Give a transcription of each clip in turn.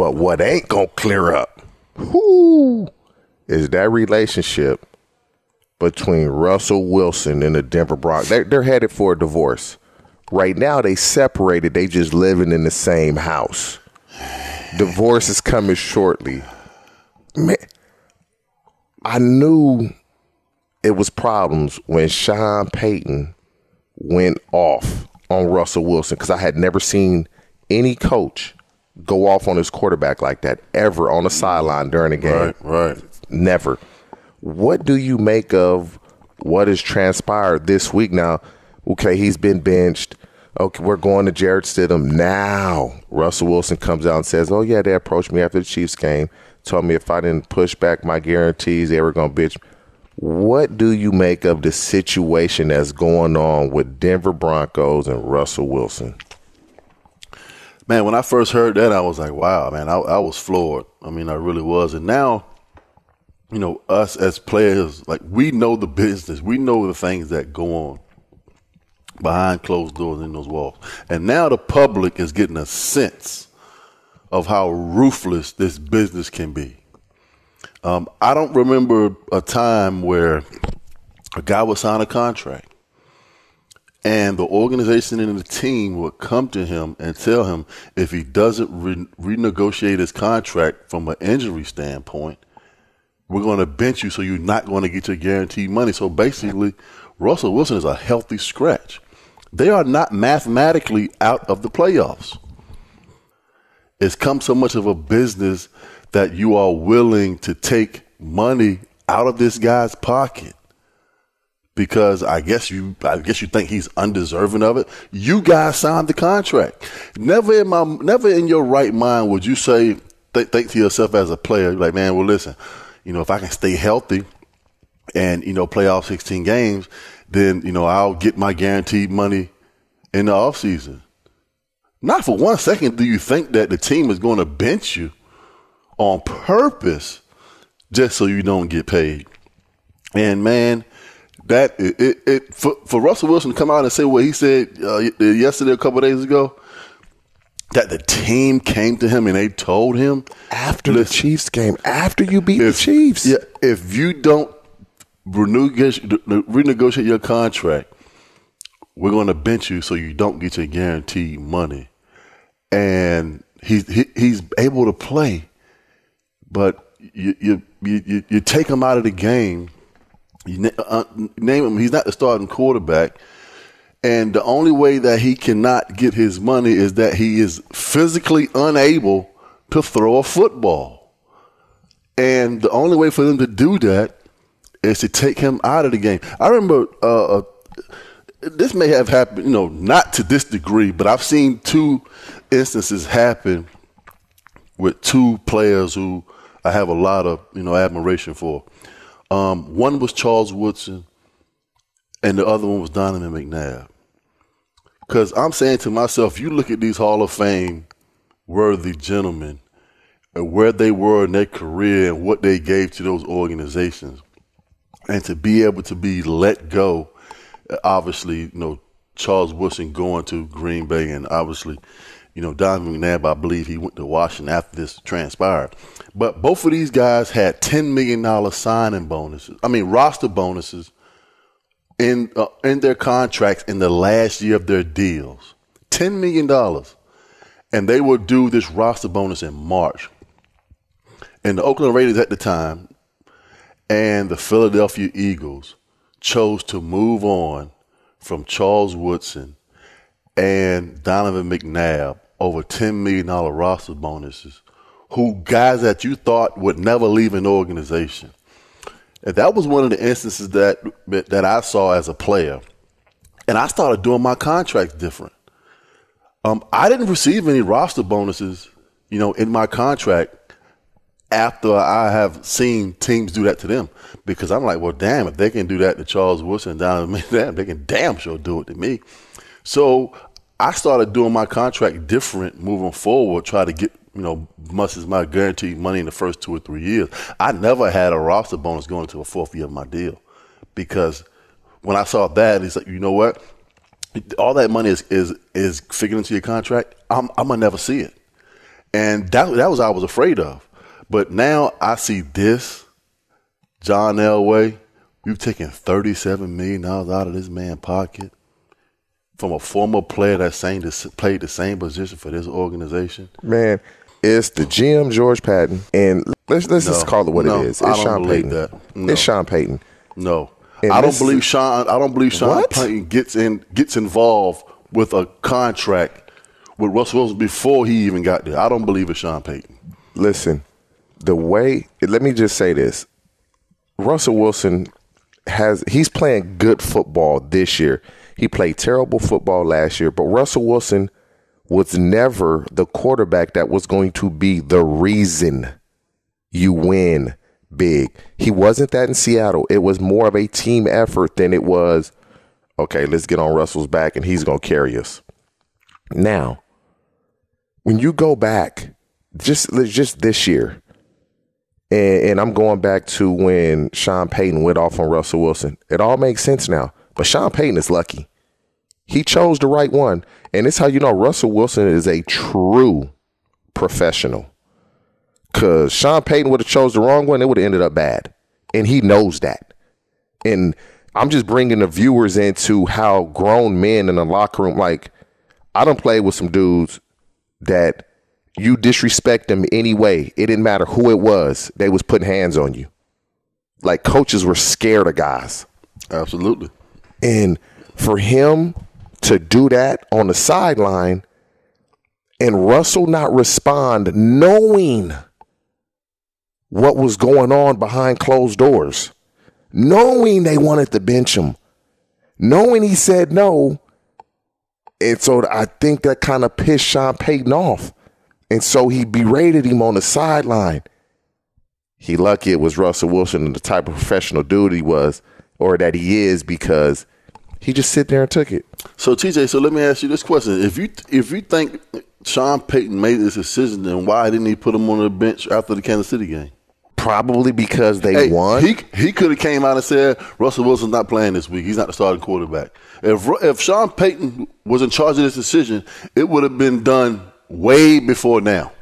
But what ain't gonna clear up, whoo, is that relationship between Russell Wilson and the Denver Broncos. They're, they're headed for a divorce. Right now, they separated. They just living in the same house. Divorce is coming shortly. Man, I knew it was problems when Sean Payton went off on Russell Wilson because I had never seen any coach go off on his quarterback like that ever on the sideline during a game. Right, right. Never. What do you make of what has transpired this week? Now, okay, he's been benched. Okay, we're going to Jarrett Stidham now. Russell Wilson comes out and says, "Oh yeah, they approached me after the Chiefs game, told me if I didn't push back my guarantees, they were going to bitch." What do you make of the situation that's going on with Denver Broncos and Russell Wilson? Man, when I first heard that, I was like, "Wow, man!" I, I was floored. I mean, I really was. And now you know, us as players, like we know the business, we know the things that go on behind closed doors in those walls. And now the public is getting a sense of how ruthless this business can be. Um, I don't remember a time where a guy would sign a contract and the organization and the team would come to him and tell him if he doesn't re- renegotiate his contract from an injury standpoint, we're going to bench you so you're not going to get your guaranteed money. So basically, Russell Wilson is a healthy scratch. They are not mathematically out of the playoffs. It's come so much of a business that you are willing to take money out of this guy's pocket because I guess you I guess you think he's undeserving of it. You guys signed the contract. Never in my never in your right mind would you say th- think to yourself as a player like man, well listen, you know, if I can stay healthy and, you know, play all 16 games, then, you know, I'll get my guaranteed money in the offseason. Not for one second do you think that the team is going to bench you on purpose just so you don't get paid. And man, that it, it, it for, for, Russell Wilson to come out and say what he said uh, yesterday, a couple days ago, that the team came to him and they told him after the Chiefs game, after you beat if, the Chiefs. Yeah, if you don't renegotiate your contract, we're going to bench you so you don't get your guaranteed money. And he's he, he's able to play, but you you you, you take him out of the game. You uh, name him. He's not the starting quarterback and the only way that he cannot get his money is that he is physically unable to throw a football. And the only way for them to do that is to take him out of the game. I remember uh, uh, this may have happened, you know, not to this degree, but I've seen two instances happen with two players who I have a lot of, you know, admiration for. Um, one was Charles Woodson, and the other one was Donovan McNabb. Because I'm saying to myself, you look at these Hall of Fame worthy gentlemen and where they were in their career and what they gave to those organizations, and to be able to be let go, obviously, you know, Charles Woodson going to Green Bay, and obviously, you know, Donovan McNabb, I believe he went to Washington after this transpired. But both of these guys had $10 million signing bonuses. I mean, roster bonuses in uh, in their contracts in the last year of their deals, ten million dollars, and they would do this roster bonus in March. And the Oakland Raiders at the time and the Philadelphia Eagles chose to move on from Charles Woodson and Donovan McNabb over ten million dollar roster bonuses, who guys that you thought would never leave an organization. And that was one of the instances that that I saw as a player, and I started doing my contracts different. Um, I didn't receive any roster bonuses, you know, in my contract after I have seen teams do that to them because I'm like, well, damn, if they can do that to Charles Woodson down to damn, they can damn sure do it to me. So I started doing my contract different moving forward, try to get you know, much as my guaranteed money in the first two or three years. I never had a roster bonus going into the fourth year of my deal because when I saw that, it's like, you know what? All that money is is is figured into your contract. I'm I'm gonna never see it, And that that was I was afraid of. But now I see this, John Elway, we've taken $37 million out of this man's pocket from a former player that same, played the same position for this organization. Man, it's the GM George Paton, and let's let's no, just call it what no, it is. It's Sean Payton. That. No. It's Sean Payton. No, and I don't believe Sean. I don't believe Sean what? Payton gets in gets involved with a contract with Russell Wilson before he even got there. I don't believe it's Sean Payton. Listen, the way. Let me just say this: Russell Wilson has he's playing good football this year. He played terrible football last year, but Russell Wilson was never the quarterback that was going to be the reason you win big. He wasn't that in Seattle. It was more of a team effort than it was, okay, let's get on Russell's back and he's going to carry us. Now, when you go back, just just this year, and, and, I'm going back to when Sean Payton went off on Russell Wilson. It all makes sense now. But Sean Payton is lucky. He chose the right one. And it's how you know Russell Wilson is a true professional. Cause Sean Payton would have chose the wrong one, it would have ended up bad. And he knows that. And I'm just bringing the viewers into how grown men in the locker room, like I don't play with some dudes that you disrespect them anyway. It didn't matter who it was. They was putting hands on you. Like coaches were scared of guys. Absolutely. And for him to do that on the sideline and Russell not respond knowing what was going on behind closed doors, knowing they wanted to bench him, knowing he said no. And so I think that kind of pissed Sean Payton off. And so he berated him on the sideline. He lucky it was Russell Wilson and the type of professional dude he was, or that he is, because he just sit there and took it. So TJ, so let me ask you this question: If you if you think Sean Payton made this decision, then why didn't he put him on the bench after the Kansas City game? Probably because they hey, won. He he could have came out and said Russell Wilson's not playing this week. He's not the starting quarterback. If if Sean Payton was in charge of this decision, it would have been done way before now,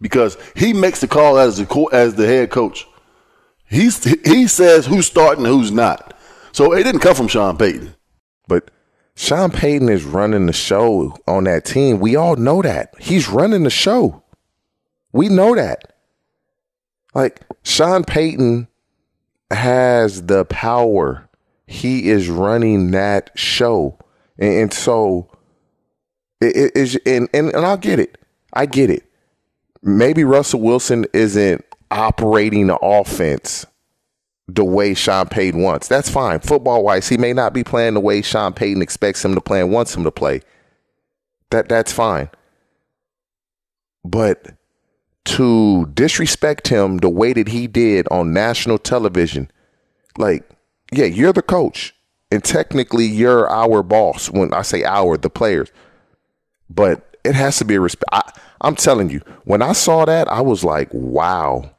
because he makes the call as the as the head coach. He's he says who's starting, and who's not. So it didn't come from Sean Payton. But Sean Payton is running the show on that team. We all know that. He's running the show. We know that. Like Sean Payton has the power. He is running that show. And, and so it is and, and, and I'll get it. I get it. Maybe Russell Wilson isn't operating the offense the way Sean Payton wants. That's fine. Football wise, he may not be playing the way Sean Payton expects him to play and wants him to play. That that's fine. But to disrespect him the way that he did on national television, like, yeah, you're the coach. And technically you're our boss. When I say our, the players. But it has to be a respect. I, I'm telling you, when I saw that, I was like, wow.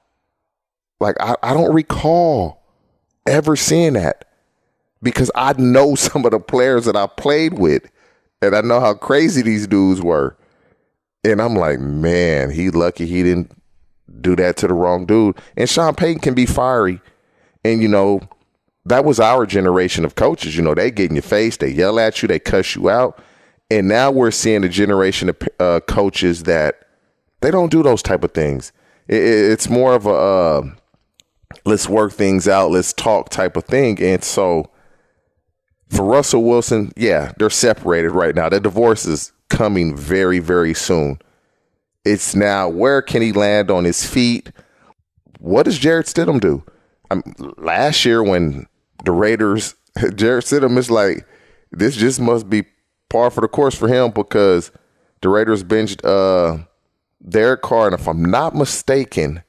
Like I, I don't recall ever seeing that because I know some of the players that I played with and I know how crazy these dudes were. And I'm like, man, he lucky he didn't do that to the wrong dude. And Sean Payton can be fiery. And, you know, that was our generation of coaches. You know, they get in your face, they yell at you, they cuss you out. And now we're seeing a generation of uh, coaches that they don't do those type of things. It, it's more of a, uh, let's work things out, let's talk type of thing. And so for Russell Wilson, yeah, they're separated right now. The divorce is coming very, very soon. It's now where can he land on his feet? What does Jarrett Stidham do? Um, last year when the Raiders, Jarrett Stidham is like, this just must be par for the course for him because the Raiders benched uh, Derek Carr, and if I'm not mistaken,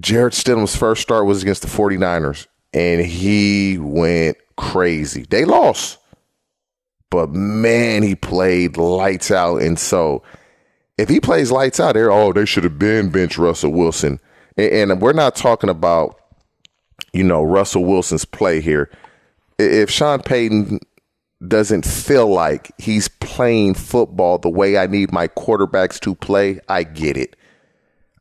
Jarrett Stidham's first start was against the 49ers, and he went crazy. They lost. But man, he played lights out. And so if he plays lights out, there, oh, they should have been bench Russell Wilson. And, and we're not talking about, you know, Russell Wilson's play here. If Sean Payton doesn't feel like he's playing football the way I need my quarterbacks to play, I get it.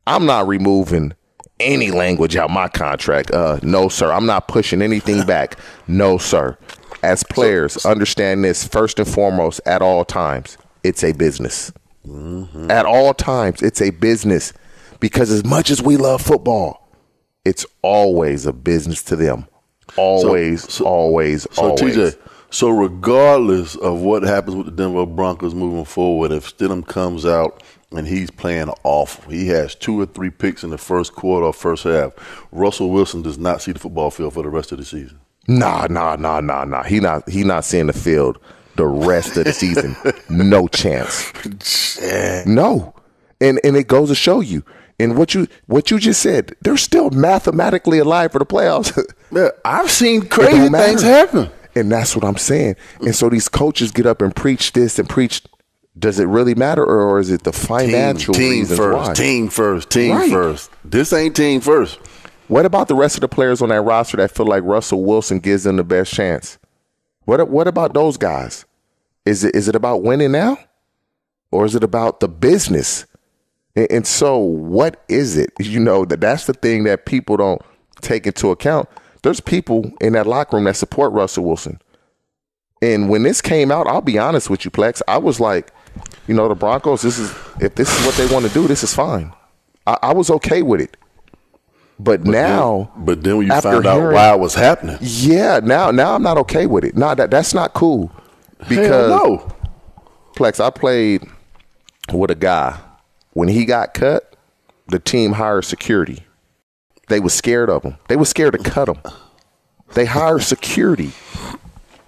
I'm not removing any language out my contract. Uh, no, sir. I'm not pushing anything back. No, sir. As players, understand this first and foremost at all times. It's a business. Mm-hmm. At all times, it's a business because as much as we love football, it's always a business to them. Always, so, so, always, so always. TJ, so regardless of what happens with the Denver Broncos moving forward, if Stidham comes out and he's playing awful, he has two or three picks in the first quarter or first half. Russell Wilson does not see the football field for the rest of the season. Nah, nah, nah, nah, nah. He not he not seeing the field the rest of the season. no chance. No. And and it goes to show you. And what you what you just said, they're still mathematically alive for the playoffs. Yeah, I've seen crazy things happen. And that's what I'm saying. And so these coaches get up and preach this and preach. Does it really matter, or is it the financial team, team reasons first, why? Team first, team right. first. This ain't team first. What about the rest of the players on that roster that feel like Russell Wilson gives them the best chance? What What about those guys? Is it is it about winning now, or is it about the business? And, and so, what is it? You know that that's the thing that people don't take into account there's people in that locker room that support Russell Wilson. And when this came out, I'll be honest with you, Plax. I was like, you know, the Broncos. This is if this is what they want to do, this is fine. I, I was okay with it. But, but now, then, but then when you found out why it was happening, yeah, now now I'm not okay with it. No, that that's not cool. Because no. Plax, I played with a guy. When he got cut, the team hired security. They were scared of him. They were scared to cut him. They hired security.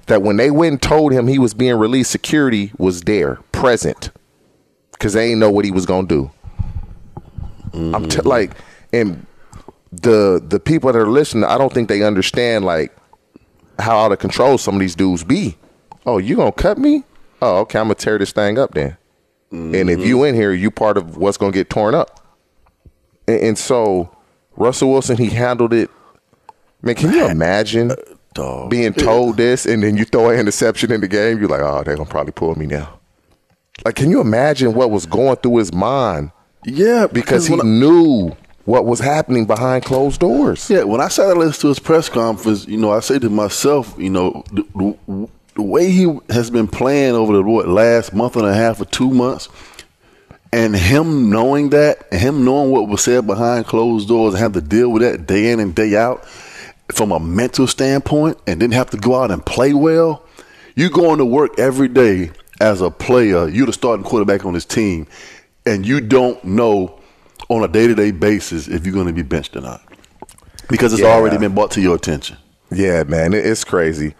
That when they went and told him he was being released, security was there, present, because they didn't know what he was gonna do. Mm-hmm. I'm t- like, and the the people that are listening, I don't think they understand like how out of control some of these dudes be. Oh, you gonna cut me? Oh, okay, I'm gonna tear this thing up then. Mm-hmm. And if you in here, you part of what's gonna get torn up. And, and so Russell Wilson, he handled it. Man, can you imagine uh, being told this and then you throw an interception in the game? You're like, oh, they're gonna probably pull me now. Like, can you imagine what was going through his mind? Yeah, because, because he I, knew what was happening behind closed doors. Yeah, when I sat and listened to his press conference, you know, I say to myself, you know, the, the, the way he has been playing over the what last month and a half or two months and him knowing that, and him knowing what was said behind closed doors, and have to deal with that day in and day out from a mental standpoint, and then have to go out and play well. You going to work every day as a player, you're the starting quarterback on this team, and you don't know on a day to day basis if you're going to be benched or not because it's yeah. already been brought to your attention. Yeah, man, it's crazy.